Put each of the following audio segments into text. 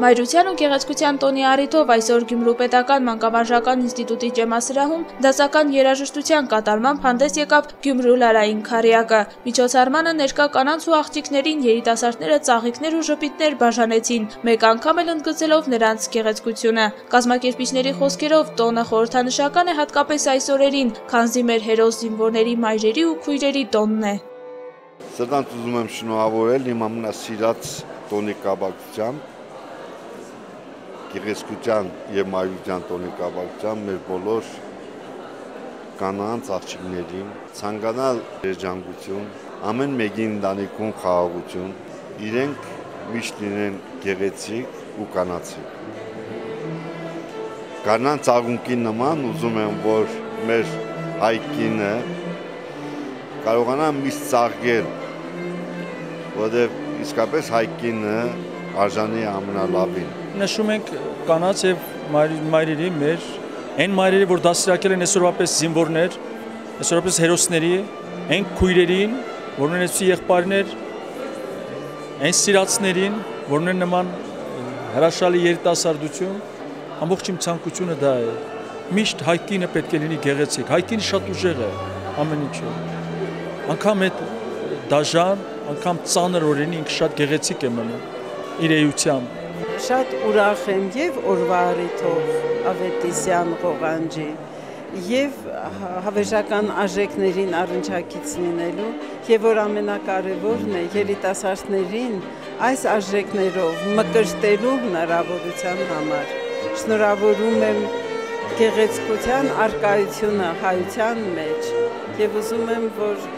Մայրության ու գեղեցկության տոնի առիթով այսօր Գյումրու պետական մանկավարժական ինստիտուտի ջեմասրահում դասական երաժշտության կատարմամբ հանդես եկավ Գյումրու լարային քարյակը։ Միջոցառմանը ներկա կանանց ու աղջիկներին երիտասարդները ծաղիկներ ու ժպիտներ բաժանեցին, մեկ անգամ էլ ընդգծելով նրանց գեղեցկությունը։ Կազմակերպիչների խոսքերով տոնը խորհրդանշական է հատկապես այս օրերին, քանզի մեր հերոս զինվորների մայրերի ու քույրերի տոնն է։ Սրտանց ուզում եմ շնորհավորել իմ ամենասիրած տոնի կապակցությամբ գեղեցկության եւ մայրության տոնի կապակցությամբ մեր բոլոր կանանց աղջիկներին ցանկանալ երջանկություն, ամեն մեկի ընտանիքում խաղաղություն, իրենք միշտ լինեն գեղեցիկ ու կանացիկ։ Կանանց աղունքի նման ուզում եմ, որ մեր հայկինը կարողանա միշտ ծաղկել, որովհետև իսկապես հայկինը արժանի ամենալավին նշում ենք կանաց եւ մայրերի մեր այն մայրերի, որ դասիրակել են այսօրվա պես զինվորներ, այսօրվա պես հերոսների, այն քույրերին, որ ունեն այսի եղբայրներ, այն սիրածներին, որ ունեն նման հրաշալի երիտասարդություն, ամբողջ իմ ցանկությունը դա է։ Միշտ հայկինը պետք է լինի գեղեցիկ։ Հայկինը շատ ուժեղ է ամեն ինչը։ Անկամ այդ դաժան, անկամ ծանր օրերին ինքը շատ գեղեցիկ է մնում իր էությամբ շատ ուրախ եմ եւ օրվա առիթով Ավետիսյան Ղողանջի եւ հավերժական արժեքներին առնչակից լինելու եւ որ ամենակարևորն է երիտասարդներին այս արժեքներով մկրտելու հնարավորության համար շնորհավորում եմ գեղեցկության արկայությունը հայության մեջ եւ ուզում եմ որ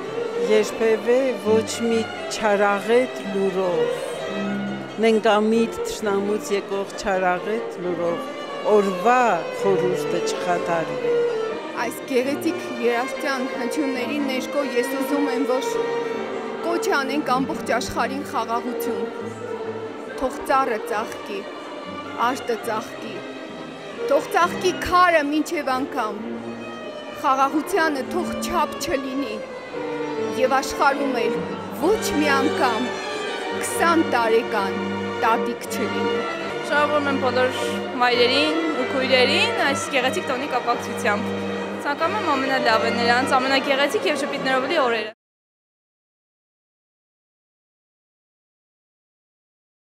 երբևէ ոչ մի չարաղետ լուրով նենգամիտ թշնամուց եկող չարաղետ լուրով օրվա խորհուրդը չխաթարվի։ Այս գեղեցիկ երաշտյան հնչյունների ներկո ես ուզում եմ, որ կոչ անենք ամբողջ աշխարհին խաղաղություն։ Թող ծառը ծաղկի, աշտը ծաղկի։ Թող ծաղկի քարը մինչև անգամ։ Խաղաղությանը թող չափ չլինի։ Եվ աշխարհում էլ ոչ մի անգամ 20 տարեկան տատիկ չլինի։ Շնորհավորում եմ բոլոր մայրերին ու քույրերին այս գեղեցիկ տոնի կապակցությամբ։ Ցանկանում եմ ամենալավը նրանց ամենագեղեցիկ եւ շփիտներով լի օրերը։